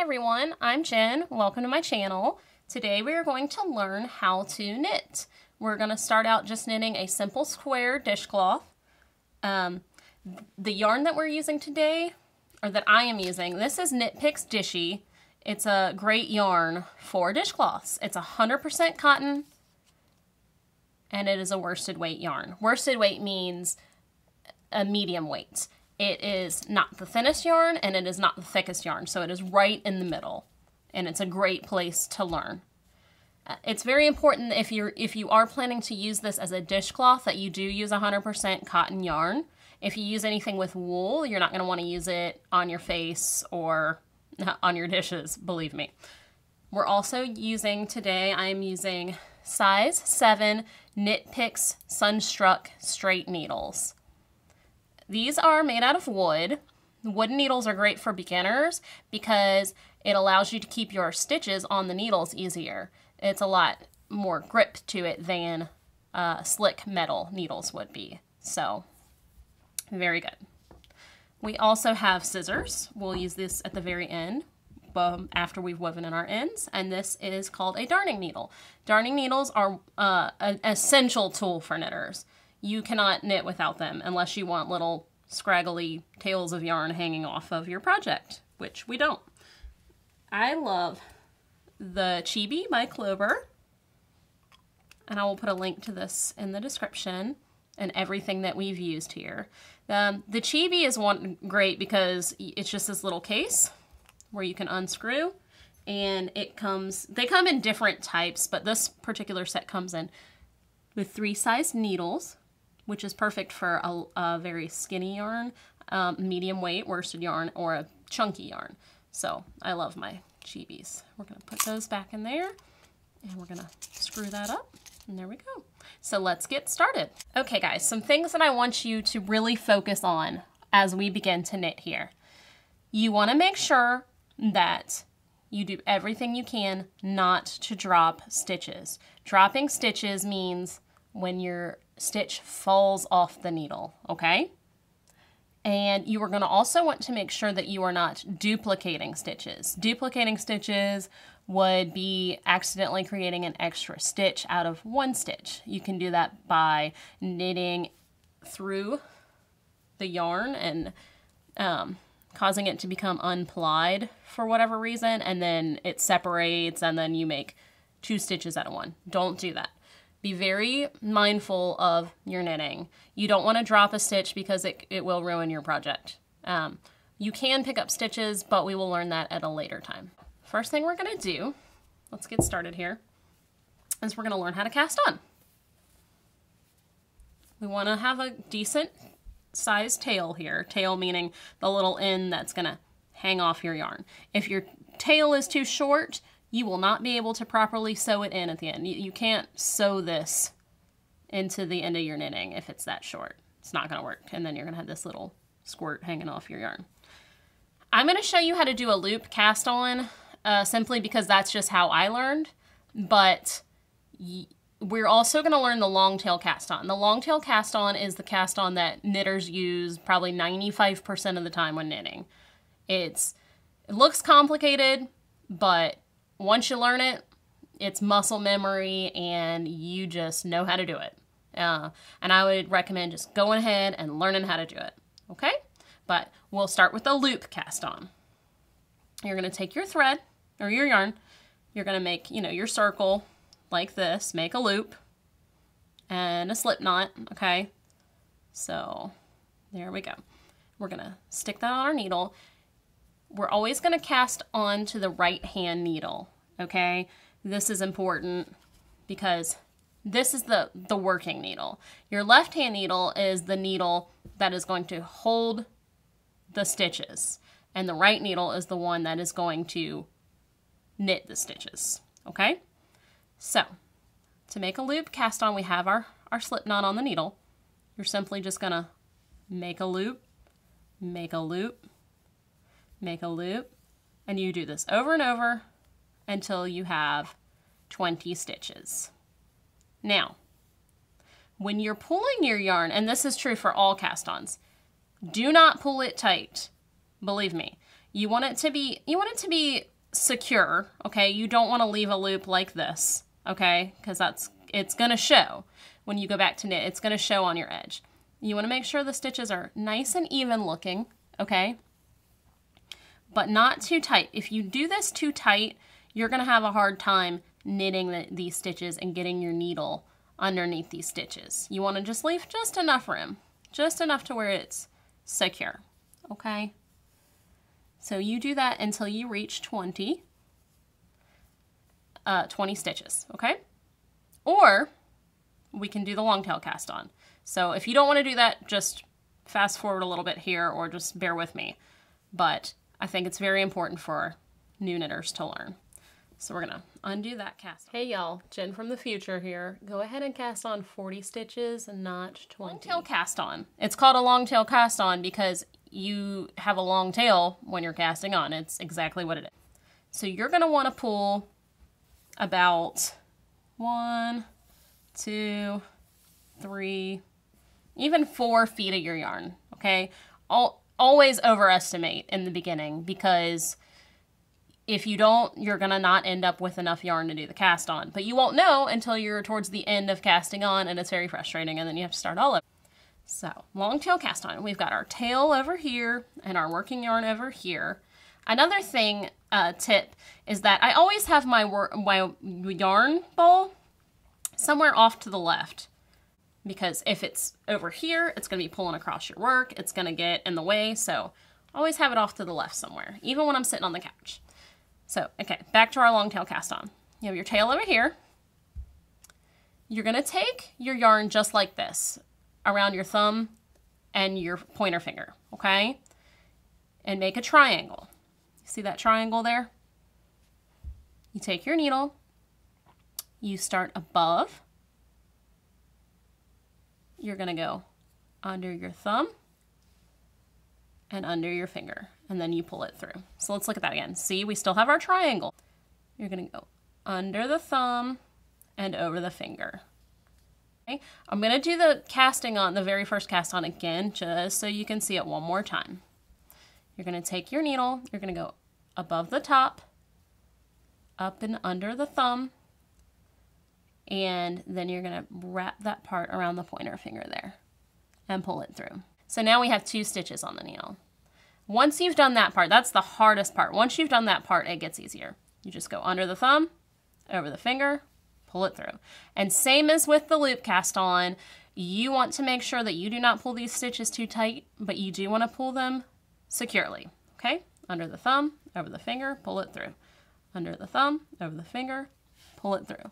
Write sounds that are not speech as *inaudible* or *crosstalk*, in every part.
everyone, I'm Jenn. Welcome to my channel. Today we are going to learn how to knit. We're going to start out just knitting a simple square dishcloth. Um, the yarn that we're using today, or that I am using, this is Knit Picks Dishie. It's a great yarn for dishcloths. It's 100% cotton and it is a worsted weight yarn. Worsted weight means a medium weight. It is not the thinnest yarn and it is not the thickest yarn, so it is right in the middle, and it's a great place to learn. Uh, it's very important if you're if you are planning to use this as a dishcloth that you do use 100% cotton yarn. If you use anything with wool, you're not going to want to use it on your face or *laughs* on your dishes, believe me. We're also using today, I'm using size 7 Knit Picks Sunstruck straight needles. These are made out of wood. Wooden needles are great for beginners because it allows you to keep your stitches on the needles easier. It's a lot more grip to it than uh, slick metal needles would be. So, very good. We also have scissors. We'll use this at the very end um, after we've woven in our ends, and this is called a darning needle. Darning needles are uh, an essential tool for knitters. You cannot knit without them unless you want little scraggly tails of yarn hanging off of your project, which we don't. I love the Chibi by Clover, and I will put a link to this in the description and everything that we've used here. Um, the Chibi is one great because it's just this little case where you can unscrew and it comes, they come in different types, but this particular set comes in with three sized needles which is perfect for a, a very skinny yarn, um, medium weight worsted yarn, or a chunky yarn. So I love my chibis. We're to put those back in there, and we're to screw that up, and there we go. So let's get started. Okay guys, some things that I want you to really focus on as we begin to knit here. You want to make sure that you do everything you can not to drop stitches. Dropping stitches means when you're stitch falls off the needle, okay? And you are going to also want to make sure that you are not duplicating stitches. Duplicating stitches would be accidentally creating an extra stitch out of one stitch. You can do that by knitting through the yarn and um, causing it to become unplied for whatever reason, and then it separates, and then you make two stitches out of one. Don't do that. Be very mindful of your knitting. You don't want to drop a stitch because it, it will ruin your project. Um, you can pick up stitches, but we will learn that at a later time. First thing we're going to do, let's get started here, is we're going to learn how to cast on. We want to have a decent size tail here. Tail meaning the little end that's going to hang off your yarn. If your tail is too short, you will not be able to properly sew it in at the end. You, you can't sew this into the end of your knitting if it's that short. It's not going to work. And then you're going to have this little squirt hanging off your yarn. I'm going to show you how to do a loop cast on uh, simply because that's just how I learned. But we're also going to learn the long tail cast on. The long tail cast on is the cast on that knitters use probably 95% of the time when knitting. It's it looks complicated, but once you learn it, it's muscle memory and you just know how to do it. Uh, and I would recommend just going ahead and learning how to do it. Okay? But we'll start with the loop cast on. You're going to take your thread or your yarn. You're going to make, you know, your circle like this. Make a loop and a slip knot. Okay? So there we go. We're going to stick that on our needle we're always going to cast onto the right hand needle, okay? This is important because this is the, the working needle. Your left hand needle is the needle that is going to hold the stitches, and the right needle is the one that is going to knit the stitches, okay? So, to make a loop cast on, we have our, our slip knot on the needle. You're simply just going to make a loop, make a loop, make a loop, and you do this over and over until you have 20 stitches. Now, when you're pulling your yarn, and this is true for all cast-ons, do not pull it tight. Believe me. You want it to be you want it to be secure, okay? You don't want to leave a loop like this, okay? Because that's it's going to show when you go back to knit. It's going to show on your edge. You want to make sure the stitches are nice and even looking, okay? But not too tight. If you do this too tight, you're to have a hard time knitting the, these stitches and getting your needle underneath these stitches. You want to just leave just enough room, just enough to where it's secure, okay? So you do that until you reach 20, uh, 20 stitches, okay? Or we can do the long tail cast on. So if you don't want to do that, just fast forward a little bit here or just bear with me. But I think it's very important for new knitters to learn. So we're gonna undo that cast. Hey y'all, Jenn from the future here. Go ahead and cast on 40 stitches and not 20. Long tail cast on. It's called a long tail cast on because you have a long tail when you're casting on. It's exactly what it is. So you're gonna wanna pull about one, two, three, even four feet of your yarn, okay? All, always overestimate in the beginning because if you don't, you're going to not end up with enough yarn to do the cast on. But you won't know until you're towards the end of casting on and it's very frustrating and then you have to start all over. So, long tail cast on. We've got our tail over here and our working yarn over here. Another thing, uh, tip, is that I always have my, my yarn ball somewhere off to the left because if it's over here, it's going to be pulling across your work. It's going to get in the way. So always have it off to the left somewhere, even when I'm sitting on the couch. So, okay, back to our long tail cast on. You have your tail over here. You're going to take your yarn just like this around your thumb and your pointer finger, okay? And make a triangle. See that triangle there? You take your needle, you start above you're going to go under your thumb and under your finger, and then you pull it through. So let's look at that again. See, we still have our triangle. You're going to go under the thumb and over the finger. Okay, I'm going to do the casting on, the very first cast on again, just so you can see it one more time. You're going to take your needle, you're going to go above the top, up and under the thumb, and then you're gonna wrap that part around the pointer finger there and pull it through. So now we have two stitches on the needle. Once you've done that part, that's the hardest part. Once you've done that part, it gets easier. You just go under the thumb, over the finger, pull it through. And same as with the loop cast on, you want to make sure that you do not pull these stitches too tight, but you do want to pull them securely, okay? Under the thumb, over the finger, pull it through. Under the thumb, over the finger, pull it through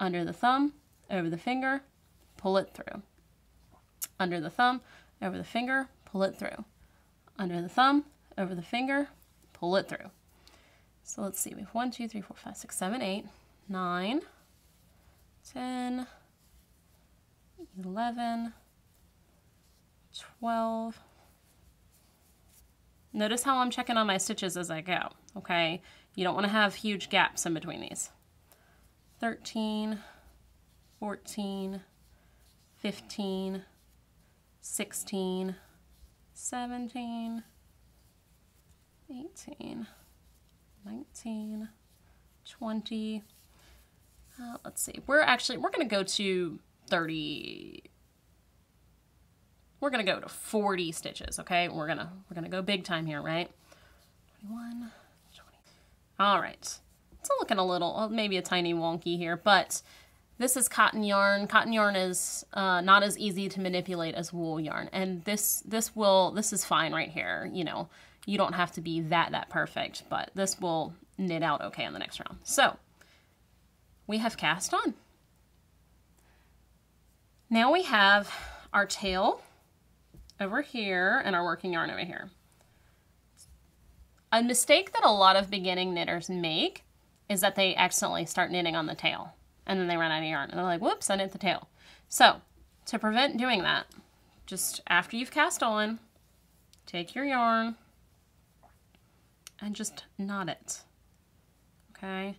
under the thumb, over the finger, pull it through. Under the thumb, over the finger, pull it through. Under the thumb, over the finger, pull it through. So let's see, we have 1, 2, 3, 4, 5, 6, 7, 8, 9, 10, 11, 12. Notice how I'm checking on my stitches as I go, okay? You don't want to have huge gaps in between these. 13, 14, 15, 16, 17, 18, 19, 20. Uh, let's see. We're actually, we're going to go to 30. We're going to go to 40 stitches, okay? We're going to we're going to go big time here, right? 21, 20. All right. It's looking a little, uh, maybe a tiny wonky here, but this is cotton yarn. Cotton yarn is uh, not as easy to manipulate as wool yarn. And this, this will, this is fine right here. You know, you don't have to be that, that perfect, but this will knit out okay on the next round. So we have cast on. Now we have our tail over here and our working yarn over here. A mistake that a lot of beginning knitters make is that they accidentally start knitting on the tail and then they run out of yarn and they're like, whoops, I knit the tail. So to prevent doing that, just after you've cast on, take your yarn and just knot it. Okay?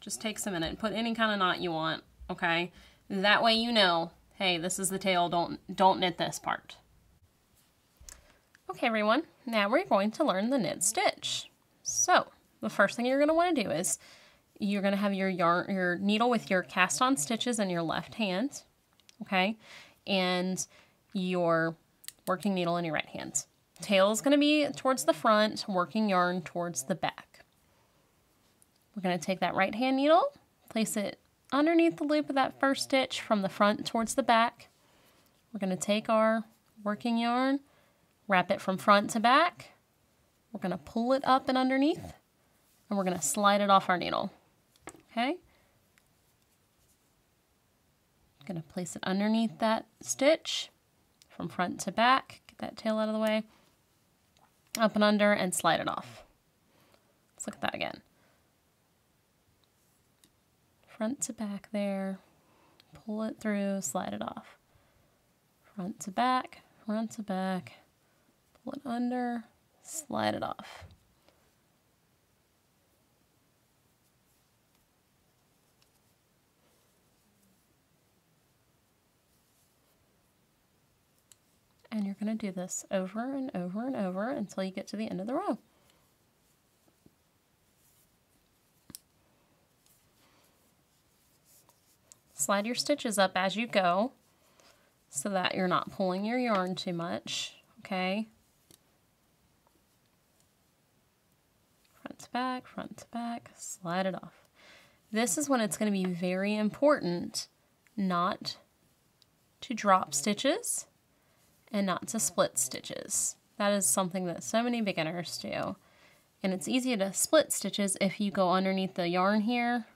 Just takes a minute. Put any kind of knot you want. Okay? That way you know, hey, this is the tail. Don't don't knit this part. Okay, everyone. Now we're going to learn the knit stitch. So the first thing you're going to want to do is you're going to have your yarn, your needle with your cast on stitches in your left hand, okay, and your working needle in your right hand. Tail is going to be towards the front, working yarn towards the back. We're going to take that right hand needle, place it underneath the loop of that first stitch from the front towards the back. We're going to take our working yarn, wrap it from front to back. We're going to pull it up and underneath, and we're going to slide it off our needle. Okay? I'm Going to place it underneath that stitch from front to back. Get that tail out of the way. Up and under and slide it off. Let's look at that again. Front to back there. Pull it through, slide it off. Front to back, front to back. Pull it under, slide it off. And you're going to do this over and over and over until you get to the end of the row. Slide your stitches up as you go so that you're not pulling your yarn too much, okay? Front to back, front to back, slide it off. This is when it's going to be very important not to drop stitches and not to split stitches. That is something that so many beginners do. And it's easy to split stitches if you go underneath the yarn here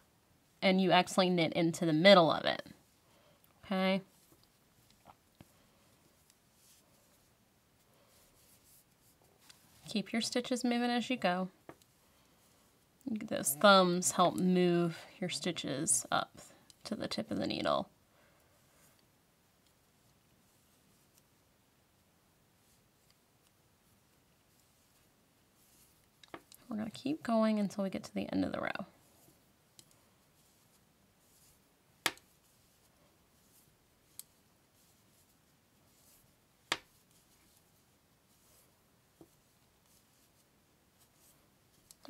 and you actually knit into the middle of it. Okay. Keep your stitches moving as you go. Those thumbs help move your stitches up to the tip of the needle. We're going to keep going until we get to the end of the row.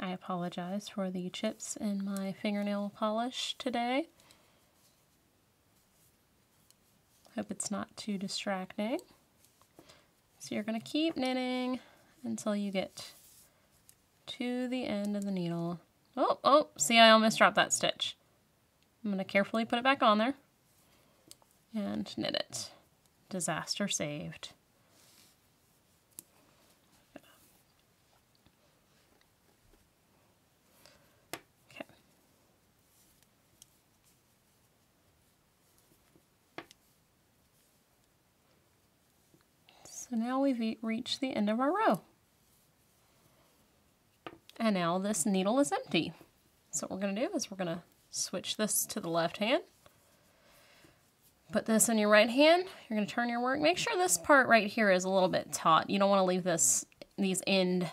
I apologize for the chips in my fingernail polish today. Hope it's not too distracting. So you're going to keep knitting until you get to the end of the needle. Oh, oh, see I almost dropped that stitch. I'm to carefully put it back on there and knit it. Disaster saved. Okay. So now we've reached the end of our row. And now this needle is empty. So what we're going to do is we're going to switch this to the left hand. Put this in your right hand. You're going to turn your work. Make sure this part right here is a little bit taut. You don't want to leave this these end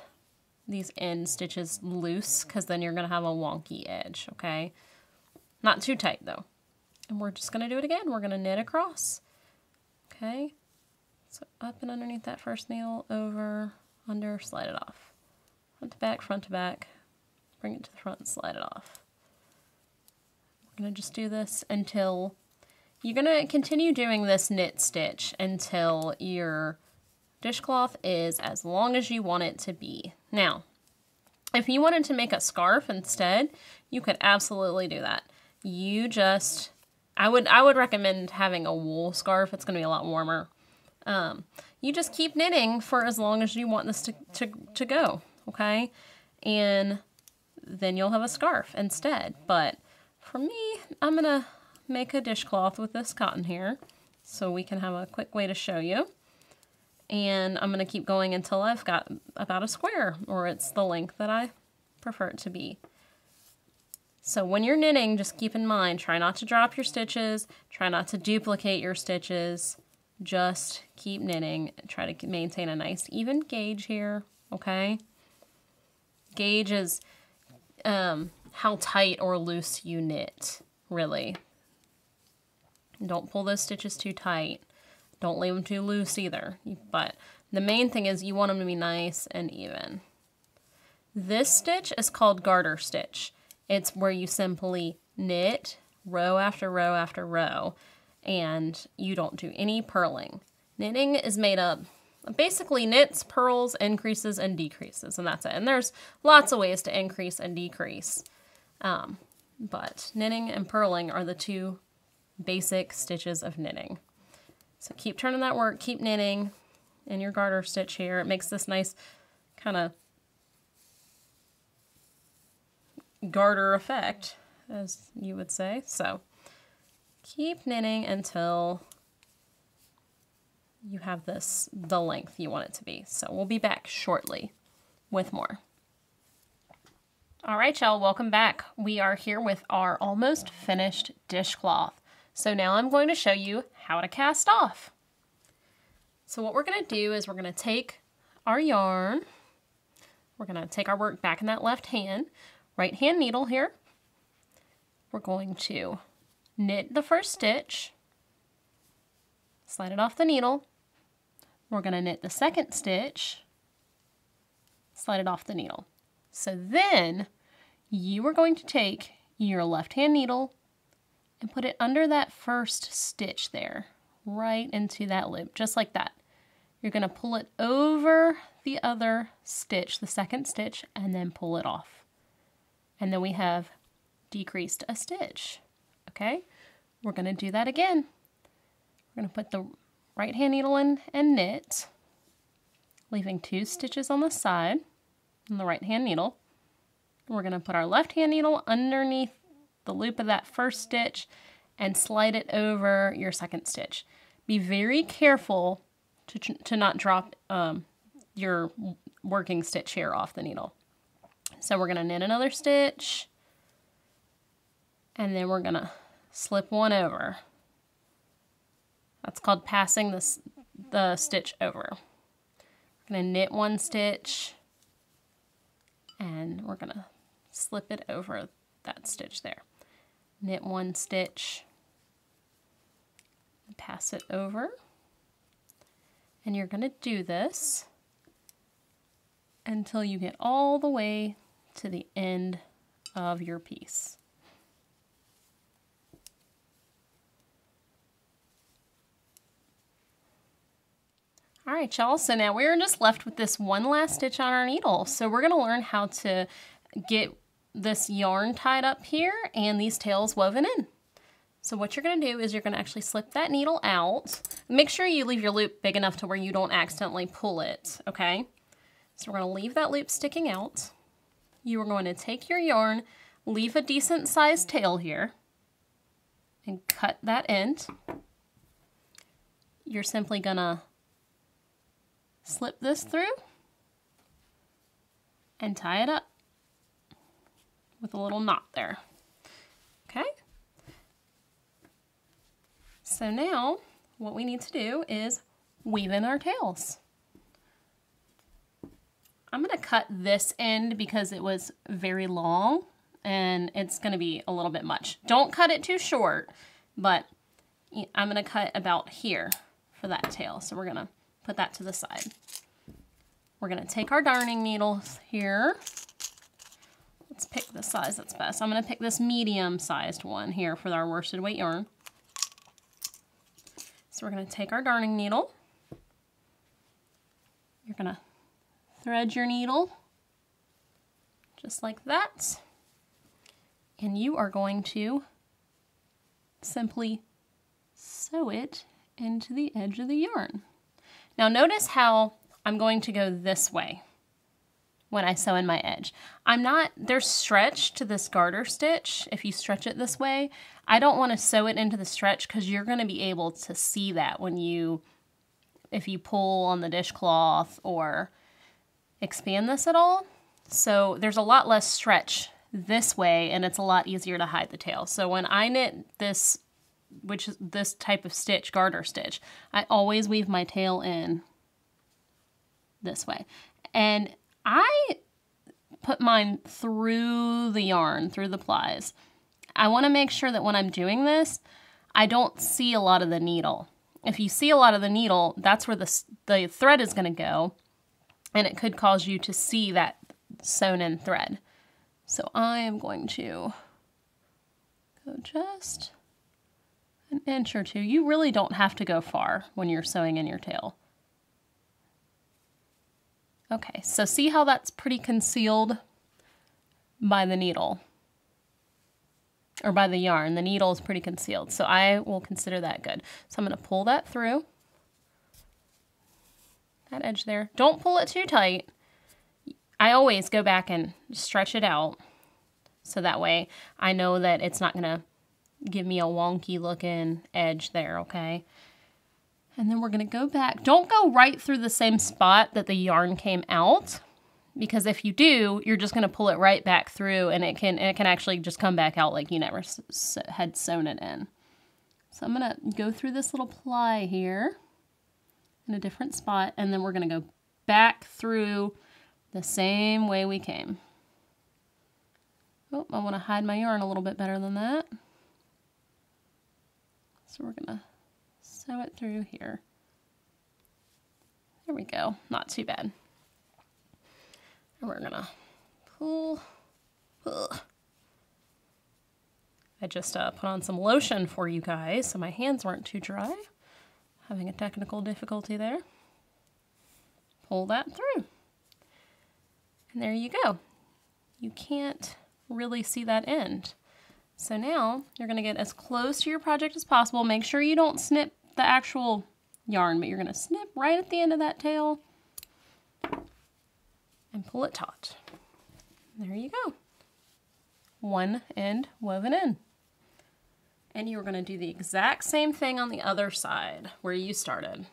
these end stitches loose because then you're going to have a wonky edge, okay? Not too tight though. And we're just going to do it again. We're going to knit across. Okay? So up and underneath that first needle, over, under, slide it off. To back, front to back, bring it to the front and slide it off. We're to just do this until, you're to continue doing this knit stitch until your dishcloth is as long as you want it to be. Now, if you wanted to make a scarf instead, you could absolutely do that. You just, I would, I would recommend having a wool scarf. It's to be a lot warmer. Um, you just keep knitting for as long as you want this to, to, to go, okay? And then you'll have a scarf instead. But for me, I'm to make a dishcloth with this cotton here so we can have a quick way to show you. And I'm to keep going until I've got about a square or it's the length that I prefer it to be. So when you're knitting, just keep in mind, try not to drop your stitches, try not to duplicate your stitches, just keep knitting. Try to maintain a nice even gauge here, okay? Gauge is um, how tight or loose you knit, really. Don't pull those stitches too tight. Don't leave them too loose either. But the main thing is you want them to be nice and even. This stitch is called garter stitch. It's where you simply knit row after row after row and you don't do any purling. Knitting is made up basically knits, purls, increases, and decreases, and that's it. And there's lots of ways to increase and decrease. Um, but knitting and purling are the two basic stitches of knitting. So keep turning that work, keep knitting in your garter stitch here. It makes this nice kind of garter effect, as you would say. So keep knitting until you have this the length you want it to be. So we'll be back shortly with more. All right, y'all, welcome back. We are here with our almost finished dishcloth. So now I'm going to show you how to cast off. So what we're going to do is we're going to take our yarn, we're going to take our work back in that left hand, right hand needle here. We're going to knit the first stitch, slide it off the needle. We're going to knit the second stitch, slide it off the needle. So then you are going to take your left hand needle and put it under that first stitch there, right into that loop, just like that. You're going to pull it over the other stitch, the second stitch, and then pull it off. And then we have decreased a stitch. Okay, we're going to do that again. We're going to put the right hand needle in and knit, leaving two stitches on the side on the right hand needle. We're going to put our left hand needle underneath the loop of that first stitch and slide it over your second stitch. Be very careful to, to not drop um, your working stitch here off the needle. So we're going to knit another stitch and then we're going to slip one over. That's called passing the, the stitch over. We're going to knit one stitch and we're going to slip it over that stitch there knit one stitch, pass it over, and you're going to do this until you get all the way to the end of your piece. Right, y'all, so now we're just left with this one last stitch on our needle. So we're gonna learn how to get this yarn tied up here and these tails woven in. So what you're going to do is you're going to actually slip that needle out. Make sure you leave your loop big enough to where you don't accidentally pull it, okay? So we're going to leave that loop sticking out. You are going to take your yarn, leave a decent sized tail here, and cut that end. You're simply going to slip this through and tie it up with a little knot there. Okay? So now what we need to do is weave in our tails. I'm going to cut this end because it was very long and it's going to be a little bit much. Don't cut it too short, but I'm going to cut about here for that tail. So we're going to put that to the side. We're going to take our darning needles here Let's pick the size that's best. I'm going to pick this medium-sized one here for our worsted weight yarn. So we're going to take our darning needle. You're going to thread your needle just like that. And you are going to simply sew it into the edge of the yarn. Now notice how I'm going to go this way when I sew in my edge. I'm not, there's stretch to this garter stitch if you stretch it this way. I don't want to sew it into the stretch because you're going to be able to see that when you, if you pull on the dishcloth or expand this at all. So there's a lot less stretch this way and it's a lot easier to hide the tail. So when I knit this, which is this type of stitch, garter stitch, I always weave my tail in this way. And I put mine through the yarn, through the plies. I want to make sure that when I'm doing this, I don't see a lot of the needle. If you see a lot of the needle, that's where the, the thread is going to go, and it could cause you to see that sewn in thread. So I am going to go just an inch or two. You really don't have to go far when you're sewing in your tail. Okay, so see how that's pretty concealed by the needle or by the yarn. The needle is pretty concealed, so I will consider that good. So I'm going to pull that through, that edge there. Don't pull it too tight. I always go back and stretch it out so that way I know that it's not going to give me a wonky looking edge there, okay? And then we're to go back. Don't go right through the same spot that the yarn came out because if you do, you're just to pull it right back through and it can it can actually just come back out like you never had sewn it in. So I'm to go through this little ply here in a different spot and then we're to go back through the same way we came. Oh, I want to hide my yarn a little bit better than that. So we're to sew it through here. There we go. Not too bad. And we're gonna pull, pull. I just uh, put on some lotion for you guys so my hands weren't too dry. Having a technical difficulty there. Pull that through. And there you go. You can't really see that end. So now you're going to get as close to your project as possible. Make sure you don't snip the actual yarn, but you're going to snip right at the end of that tail and pull it taut. There you go. One end woven in. And you're going to do the exact same thing on the other side where you started.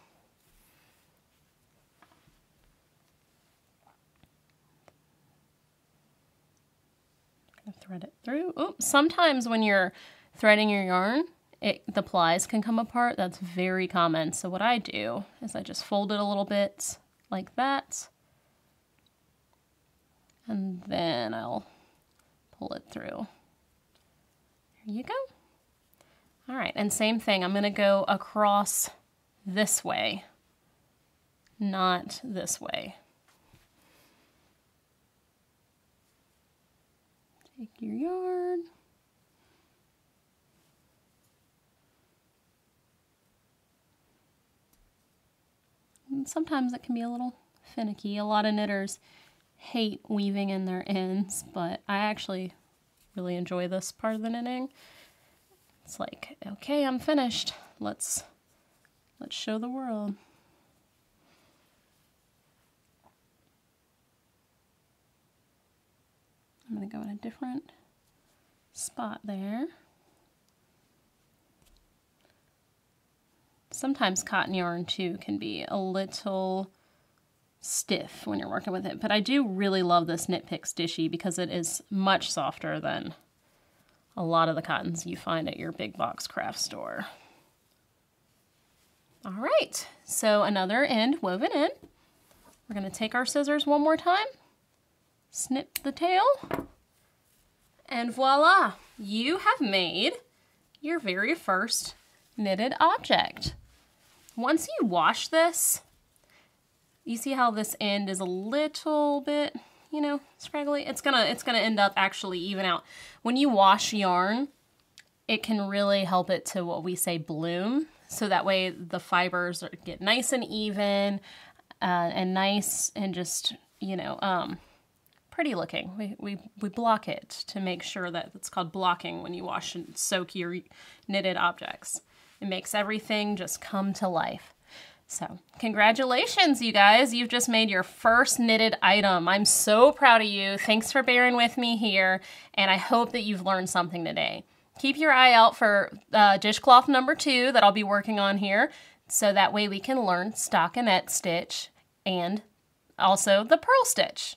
Thread it through. Oops, sometimes when you're threading your yarn, it, the plies can come apart. That's very common. So what I do is I just fold it a little bit like that and then I'll pull it through. There you go. All right, and same thing, I'm gonna go across this way, not this way. Take your yarn. And sometimes it can be a little finicky. A lot of knitters hate weaving in their ends, but I actually really enjoy this part of the knitting. It's like, okay, I'm finished. Let's let's show the world. Going to go in a different spot there. Sometimes cotton yarn too can be a little stiff when you're working with it. But I do really love this Knit Picks Dishie because it is much softer than a lot of the cottons you find at your big box craft store. All right, so another end woven in. We're gonna take our scissors one more time, snip the tail, and voila, you have made your very first knitted object. Once you wash this, you see how this end is a little bit, you know, scraggly? It's gonna, it's gonna end up actually even out. When you wash yarn, it can really help it to what we say bloom. So that way the fibers get nice and even uh, and nice and just, you know, um, pretty looking. We, we, we block it to make sure that it's called blocking when you wash and soak your knitted objects. It makes everything just come to life. So congratulations, you guys. You've just made your first knitted item. I'm so proud of you. Thanks for bearing with me here, and I hope that you've learned something today. Keep your eye out for uh, dishcloth number two that I'll be working on here, so that way we can learn stockinette stitch and also the purl stitch.